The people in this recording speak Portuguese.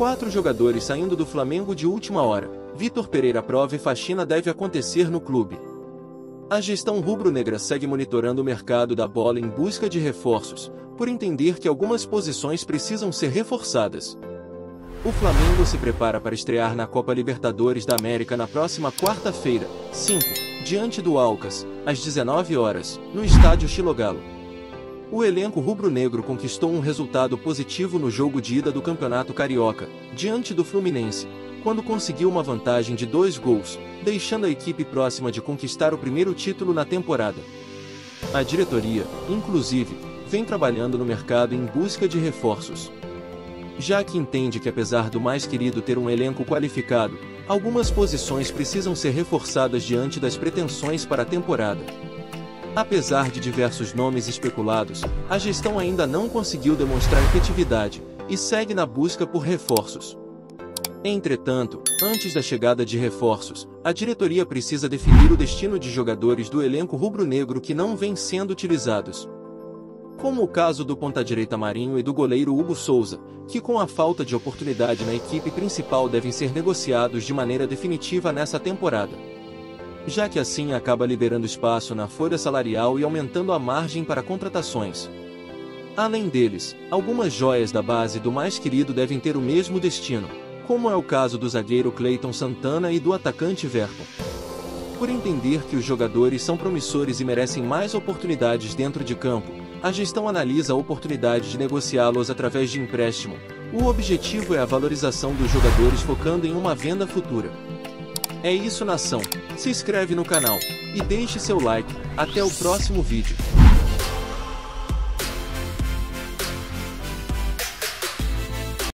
Quatro jogadores saindo do Flamengo de última hora. Vitor Pereira prova e faxina deve acontecer no clube. A gestão rubro-negra segue monitorando o mercado da bola em busca de reforços, por entender que algumas posições precisam ser reforçadas. O Flamengo se prepara para estrear na Copa Libertadores da América na próxima quarta-feira, 5, diante do Alcas, às 19 horas, no estádio Chilogalo. O elenco rubro-negro conquistou um resultado positivo no jogo de ida do Campeonato Carioca, diante do Fluminense, quando conseguiu uma vantagem de dois gols, deixando a equipe próxima de conquistar o primeiro título na temporada. A diretoria, inclusive, vem trabalhando no mercado em busca de reforços já que entende que apesar do mais querido ter um elenco qualificado, algumas posições precisam ser reforçadas diante das pretensões para a temporada. Apesar de diversos nomes especulados, a gestão ainda não conseguiu demonstrar efetividade e segue na busca por reforços. Entretanto, antes da chegada de reforços, a diretoria precisa definir o destino de jogadores do elenco rubro-negro que não vêm sendo utilizados como o caso do ponta-direita Marinho e do goleiro Hugo Souza, que com a falta de oportunidade na equipe principal devem ser negociados de maneira definitiva nessa temporada. Já que assim acaba liberando espaço na folha salarial e aumentando a margem para contratações. Além deles, algumas joias da base do mais querido devem ter o mesmo destino, como é o caso do zagueiro Cleiton Santana e do atacante Verton. Por entender que os jogadores são promissores e merecem mais oportunidades dentro de campo, a gestão analisa a oportunidade de negociá-los através de empréstimo. O objetivo é a valorização dos jogadores focando em uma venda futura. É isso nação, se inscreve no canal e deixe seu like, até o próximo vídeo.